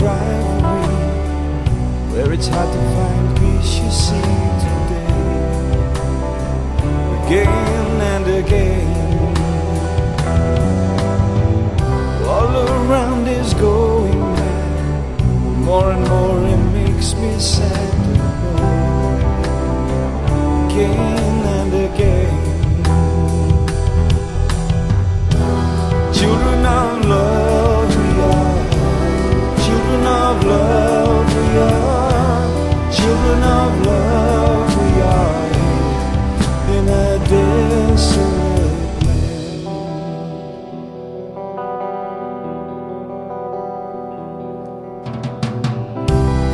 rivalry, where it's hard to find peace. You see today, again and again, all around is going mad. More and more, it makes me sad to know. Again and again.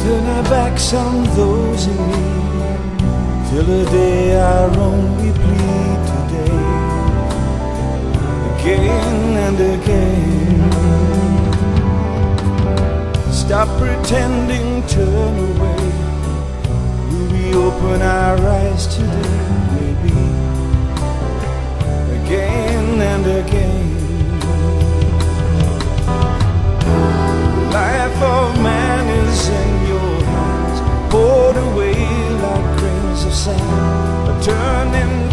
Turn our backs on those in need. Till the day our only plead today again and again. Stop pretending, turn away. Will we open our eyes today,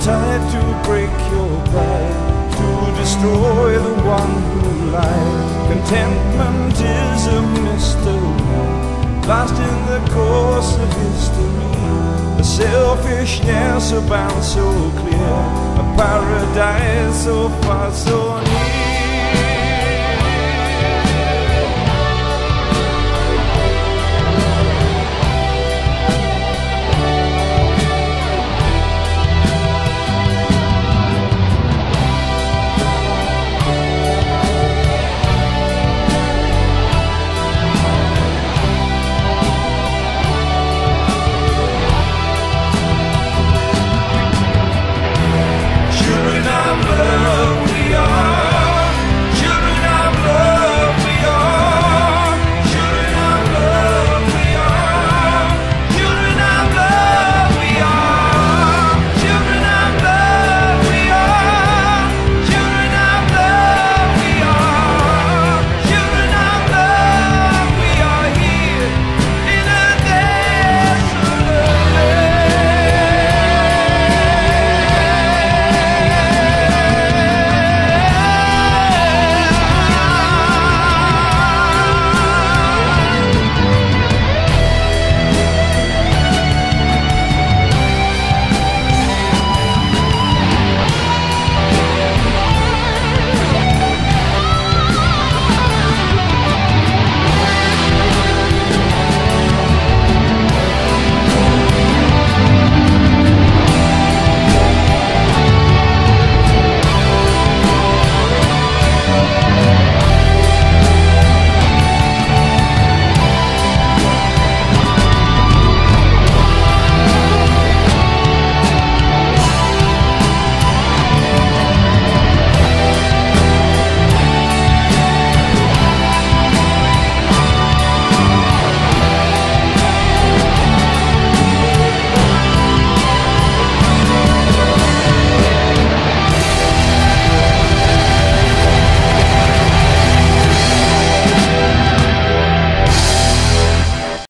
turning to break your pride to destroy the one who lied. Contentment is a mystery, lost in the course of history. A selfishness abounds so clear, a paradise so far so